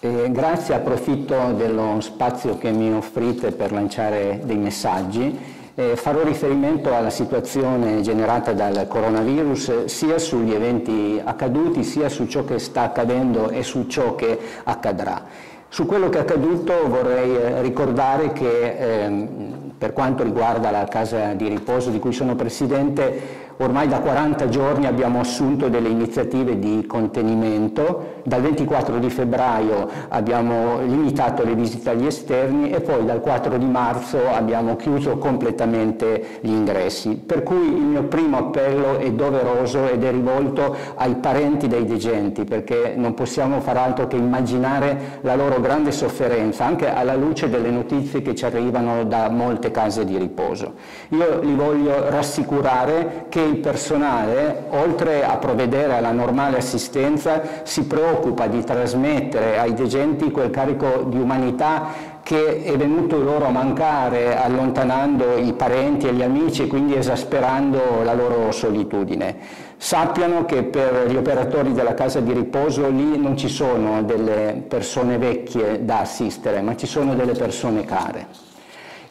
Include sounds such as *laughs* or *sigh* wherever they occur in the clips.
E grazie, approfitto dello spazio che mi offrite per lanciare dei messaggi. Eh, farò riferimento alla situazione generata dal coronavirus sia sugli eventi accaduti sia su ciò che sta accadendo e su ciò che accadrà. Su quello che è accaduto vorrei eh, ricordare che ehm, per quanto riguarda la casa di riposo di cui sono Presidente Ormai da 40 giorni abbiamo assunto delle iniziative di contenimento, dal 24 di febbraio abbiamo limitato le visite agli esterni e poi dal 4 di marzo abbiamo chiuso completamente gli ingressi. Per cui il mio primo appello è doveroso ed è rivolto ai parenti dei degenti perché non possiamo far altro che immaginare la loro grande sofferenza anche alla luce delle notizie che ci arrivano da molte case di riposo. Io li voglio rassicurare che il personale, oltre a provvedere alla normale assistenza, si preoccupa di trasmettere ai degenti quel carico di umanità che è venuto loro a mancare allontanando i parenti e gli amici e quindi esasperando la loro solitudine. Sappiano che per gli operatori della casa di riposo lì non ci sono delle persone vecchie da assistere, ma ci sono delle persone care.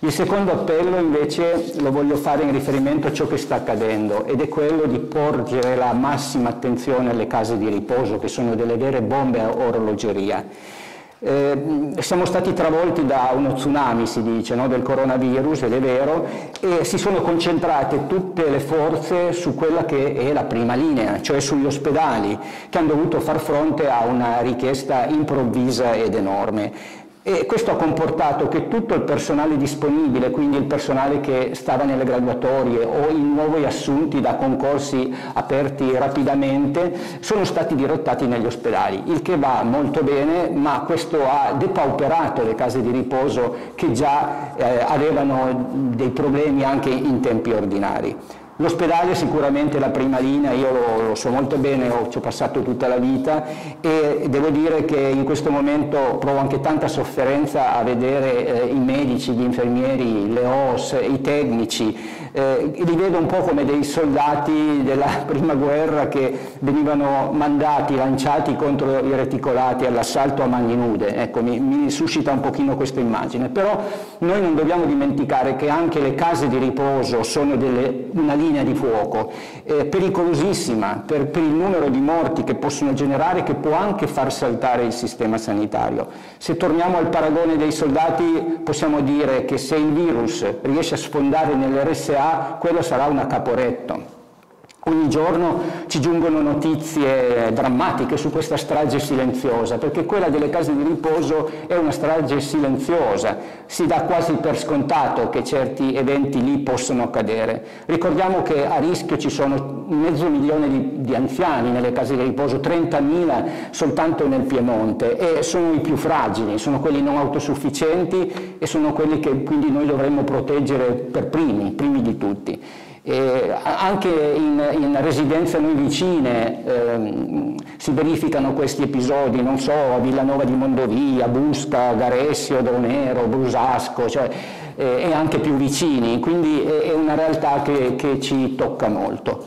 Il secondo appello invece lo voglio fare in riferimento a ciò che sta accadendo ed è quello di porgere la massima attenzione alle case di riposo che sono delle vere bombe a orologeria. Eh, siamo stati travolti da uno tsunami, si dice, no? del coronavirus, ed è vero, e si sono concentrate tutte le forze su quella che è la prima linea, cioè sugli ospedali, che hanno dovuto far fronte a una richiesta improvvisa ed enorme. E questo ha comportato che tutto il personale disponibile, quindi il personale che stava nelle graduatorie o i nuovi assunti da concorsi aperti rapidamente, sono stati dirottati negli ospedali, il che va molto bene, ma questo ha depauperato le case di riposo che già eh, avevano dei problemi anche in tempi ordinari. L'ospedale è sicuramente la prima linea, io lo, lo so molto bene, ho, ci ho passato tutta la vita e devo dire che in questo momento provo anche tanta sofferenza a vedere eh, i medici, gli infermieri, le OS, i tecnici, eh, li vedo un po' come dei soldati della *laughs* prima guerra che venivano mandati, lanciati contro i reticolati all'assalto a mani nude, ecco mi, mi suscita un pochino questa immagine, però noi non dobbiamo dimenticare che anche le case di riposo sono delle, una linea di fuoco, eh, pericolosissima per, per il numero di morti che possono generare, che può anche far saltare il sistema sanitario. Se torniamo al paragone dei soldati possiamo dire che se il virus riesce a sfondare nell'RSA, quello sarà una caporetto. Ogni giorno ci giungono notizie drammatiche su questa strage silenziosa, perché quella delle case di riposo è una strage silenziosa, si dà quasi per scontato che certi eventi lì possono accadere. Ricordiamo che a rischio ci sono mezzo milione di, di anziani nelle case di riposo, 30.000 soltanto nel Piemonte e sono i più fragili, sono quelli non autosufficienti e sono quelli che quindi noi dovremmo proteggere per primi, primi di tutti. Eh, anche in, in, residenze a noi vicine ehm, si verificano questi episodi, non so, a Villanova di Mondovia, Busca, Garessio, Dronero, Brusasco, cioè, eh, e anche più vicini, quindi è una realtà che, che ci tocca molto.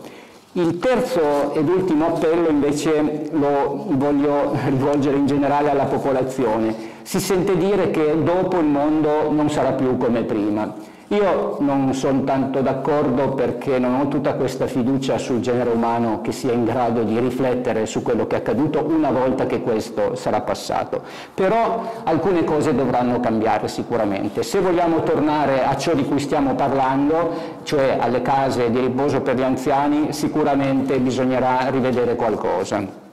Il terzo ed ultimo appello invece lo voglio *laughs* rivolgere in generale alla popolazione. Si sente dire che dopo il mondo non sarà più come prima. Io non sono tanto d'accordo perché non ho tutta questa fiducia sul genere umano che sia in grado di riflettere su quello che è accaduto una volta che questo sarà passato. Però alcune cose dovranno cambiare sicuramente. Se vogliamo tornare a ciò di cui stiamo parlando, cioè alle case di riposo per gli anziani, sicuramente bisognerà rivedere qualcosa.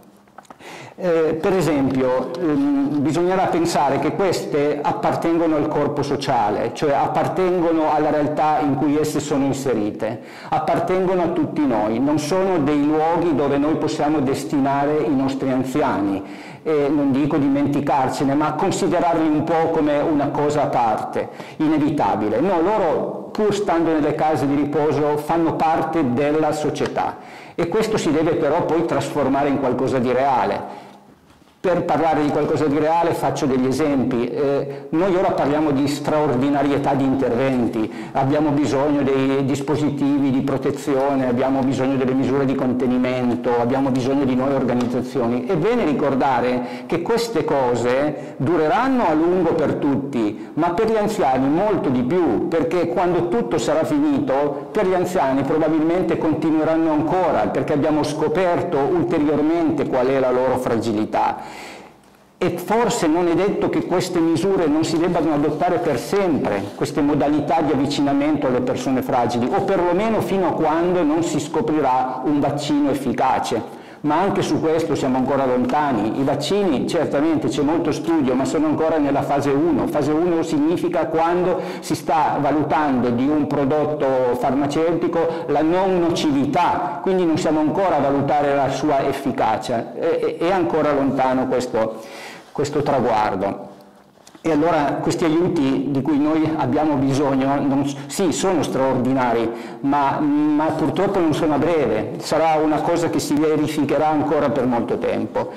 Eh, per esempio, ehm, bisognerà pensare che queste appartengono al corpo sociale, cioè appartengono alla realtà in cui esse sono inserite, appartengono a tutti noi, non sono dei luoghi dove noi possiamo destinare i nostri anziani, e non dico dimenticarcene, ma considerarli un po' come una cosa a parte, inevitabile. No, loro pur stando nelle case di riposo fanno parte della società. E questo si deve però poi trasformare in qualcosa di reale per parlare di qualcosa di reale faccio degli esempi. Eh, noi ora parliamo di straordinarietà di interventi, abbiamo bisogno dei dispositivi di protezione, abbiamo bisogno delle misure di contenimento, abbiamo bisogno di nuove organizzazioni. È bene ricordare che queste cose dureranno a lungo per tutti, ma per gli anziani molto di più, perché quando tutto sarà finito, per gli anziani probabilmente continueranno ancora, perché abbiamo scoperto ulteriormente qual è la loro fragilità. E forse non è detto che queste misure non si debbano adottare per sempre, queste modalità di avvicinamento alle persone fragili, o perlomeno fino a quando non si scoprirà un vaccino efficace ma anche su questo siamo ancora lontani. I vaccini certamente c'è molto studio, ma sono ancora nella fase 1. Fase 1 significa quando si sta valutando di un prodotto farmaceutico la non nocività, quindi non siamo ancora a valutare la sua efficacia. È, ancora lontano questo, questo traguardo. E allora questi aiuti di cui noi abbiamo bisogno, non, sì, sono straordinari, ma, ma, purtroppo non sono a breve, sarà una cosa che si verificherà ancora per molto tempo.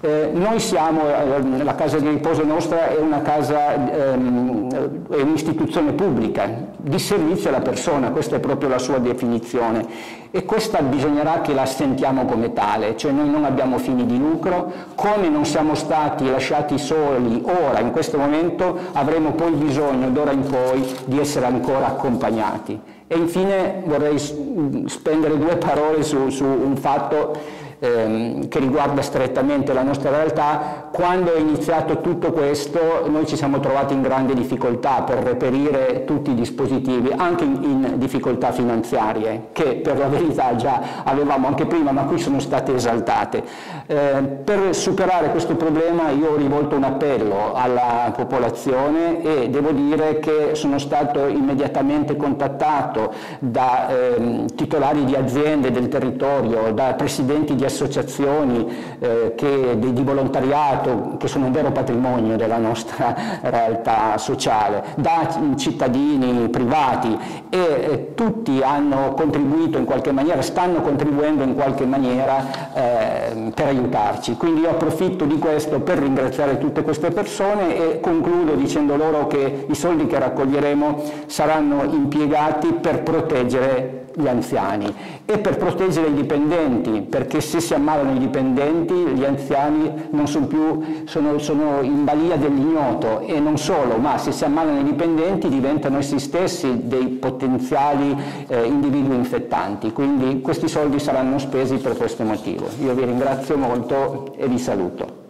Eh, noi siamo, eh, la casa di riposo nostra è una casa, ehm, è un'istituzione pubblica, di servizio alla persona, questa è proprio la sua definizione e questa bisognerà che la sentiamo come tale, cioè noi non abbiamo fini di lucro, come non siamo stati lasciati soli ora, in questo momento, avremo poi bisogno d'ora in poi di essere ancora accompagnati. E infine vorrei spendere due parole su, su un fatto ehm, che riguarda strettamente la nostra realtà, quando è iniziato tutto questo noi ci siamo trovati in grande difficoltà per reperire tutti i dispositivi, anche in, in difficoltà finanziarie, che per la verità già avevamo anche prima, ma qui sono state esaltate. Eh, per superare questo problema io ho rivolto un appello alla popolazione e devo dire che sono stato immediatamente contattato da eh, titolari di aziende del territorio, da presidenti di associazioni eh, che, di, di, volontariato che sono un vero patrimonio della nostra *laughs* realtà sociale, da cittadini privati e eh, tutti hanno contribuito in qualche maniera, stanno contribuendo in qualche maniera eh, per aiutarci. Quindi io approfitto di questo per ringraziare tutte queste persone e concludo dicendo loro che i soldi che raccoglieremo saranno impiegati per proteggere gli anziani e per proteggere i dipendenti, perché se si ammalano i dipendenti gli anziani non sono più, sono, sono in balia dell'ignoto e non solo, ma se si ammalano i dipendenti diventano essi stessi dei potenziali eh, individui infettanti, quindi questi soldi saranno spesi per questo motivo. Io vi ringrazio molto e vi saluto.